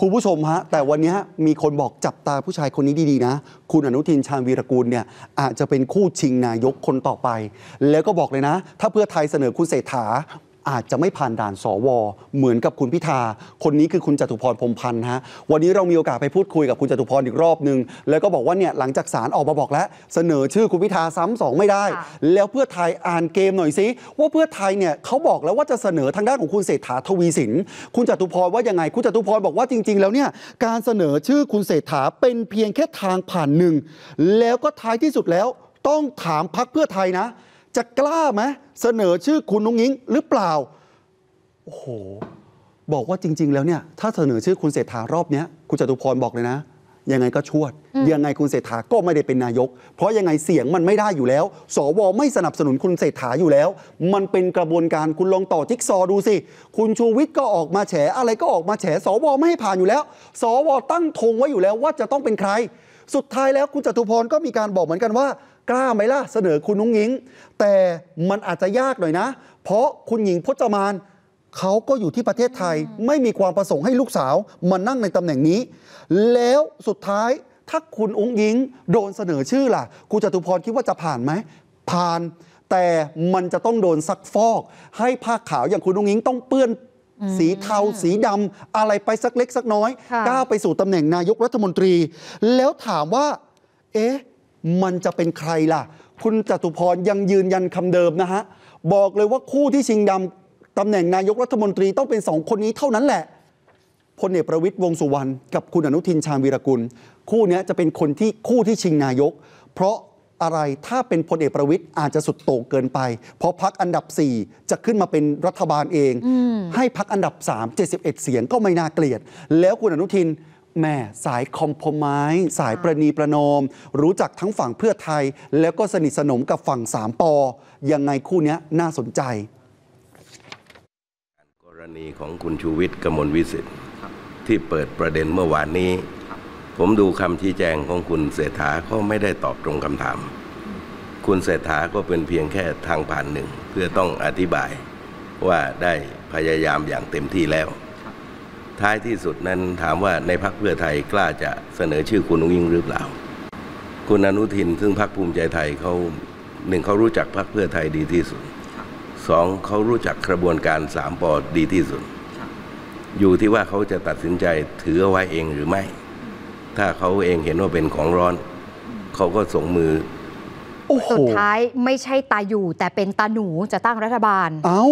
คุณผู้ชมฮะแต่วันนี้มีคนบอกจับตาผู้ชายคนนี้ดีๆนะ คุณอนุทินชาญวีรกูลเนี่ยอาจจะเป็นคู่ชิงนายกคนต่อไป แล้วก็บอกเลยนะ ถ้าเพื่อไทยเสนอคุณเศรษฐา อาจจะไม่ผ่านด่านสว เหมือนกับคุณพิธา คนนี้คือคุณจตุพรพรหมพันธ์ฮะวันนี้เรามีโอกาสไปพูดคุยกับคุณจตุพรอีกรอบหนึ่งแล้วก็บอกว่าเนี่ยหลังจากศาลออกมาบอกแล้ว เสนอชื่อคุณพิธาซ้ำสองไม่ได้ค่ะแล้วเพื่อไทยอ่านเกมหน่อยสิว่าเพื่อไทยเนี่ยเขาบอกแล้วว่าจะเสนอทางด้านของคุณเศรษฐาทวีสิน คุณจตุพรว่ายังไง คุณจตุพรบอกว่าจริง ๆ แล้วเนี่ยการเสนอชื่อคุณเศรษฐาเป็นเพียงแค่ทางผ่านหนึ่งแล้วก็ท้ายที่สุดแล้วต้องถามพักเพื่อไทยนะ จะกล้าไหมเสนอชื่อคุณนุ้งยิงหรือเปล่า โอ้โห บอกว่าจริง ๆ แล้วเนี่ย ถ้าเสนอชื่อคุณเศรษฐารอบเนี้ยคุณจตุพรบอกเลยนะ ยังไงก็ชวด ยังไงคุณเศรษฐาก็ไม่ได้เป็นนายก เพราะยังไงเสียงมันไม่ได้อยู่แล้ว สวไม่สนับสนุนคุณเศรษฐาอยู่แล้ว มันเป็นกระบวนการคุณลองต่อจิ๊กซอว์ดูสิ คุณชูวิทย์ก็ออกมาแฉอะไรก็ออกมาแฉ สวไม่ให้ผ่านอยู่แล้ว สวตั้งธงไว้อยู่แล้วว่าจะต้องเป็นใคร สุดท้ายแล้วคุณจตุพรก็มีการบอกเหมือนกันว่า กล้าไหมล่ะเสนอคุณนุ้งยิง แต่มันอาจจะยากหน่อยนะ เพราะคุณหญิงพจมานเขาก็อยู่ที่ประเทศไทยไม่มีความประสงค์ให้ลูกสาวมานั่งในตำแหน่งนี้ แล้วสุดท้ายถ้าคุณองค์ยิงโดนเสนอชื่อล่ะคุณจตุพรคิดว่าจะผ่านไหมผ่านแต่มันจะต้องโดนซักฟอก ให้ผ้าขาวอย่างคุณองค์ยิงต้องเปื้อนสีเทาสีดำอะไรไปสักเล็กสักน้อยค่ะก้าวไปสู่ตำแหน่งนายกรัฐมนตรี แล้วถามว่า เอ๊ะ มันจะเป็นใครล่ะ คุณจตุพรยังยืนยันคำเดิมนะฮะ บอกเลยว่าคู่ที่ชิงดำตำแหน่งนายกรัฐมนตรีต้องเป็นสองคนนี้เท่านั้นแหละพลเอกประวิตยวงษ์สุวรรณกับคุณอนุทินชาญวีรกุล คู่เนี้ยจะเป็นคนที่คู่ที่ชิงนายก เพราะอะไรถ้าเป็นพลเอกประวิตยอาจจะสุดโต่งเกินไป เพราะพักอันดับ 4 จะขึ้นมาเป็นรัฐบาลเอง ให้พักอันดับ 3 71 เสียงก็ไม่น่าเกลียด แล้วคุณอนุทิน แม่สายคอมโพมายสายประนีประนอม รู้จักทั้งฝั่งเพื่อไทย แล้วก็สนิทสนมกับฝั่งสามปอ ยังไงคู่นี้น่าสนใจ กรณีของคุณชูวิทย์กมลวิสิทธิ์ที่เปิดประเด็นเมื่อวานนี้ ผมดูคำชี้แจงของคุณเศรษฐาเขาไม่ได้ตอบตรงคำถาม คุณเศรษฐาก็เป็นเพียงแค่ทางผ่านหนึ่ง เพื่อต้องอธิบายว่าได้พยายามอย่างเต็มที่แล้ว ท้ายที่สุดนั้นถามว่าในพักเพื่อไทยกล้าจะเสนอชื่อคุณนุ้งยิงหรือเปล่า คุณอนุทินซึ่งพักภูมิใจไทยเขาหนึ่งเขารู้จักพักเพื่อไทยดีที่สุดสองเขารู้จักกระบวนการสามปอดีที่สุด อยู่ที่ว่าเขาจะตัดสินใจถือเอาไว้เองหรือไม่ ถ้าเขาเองเห็นว่าเป็นของร้อน เขาก็ส่งมือโอ้โหสุดท้ายไม่ใช่ตาอยู่แต่เป็นตาหนูจะตั้งรัฐบาล เอา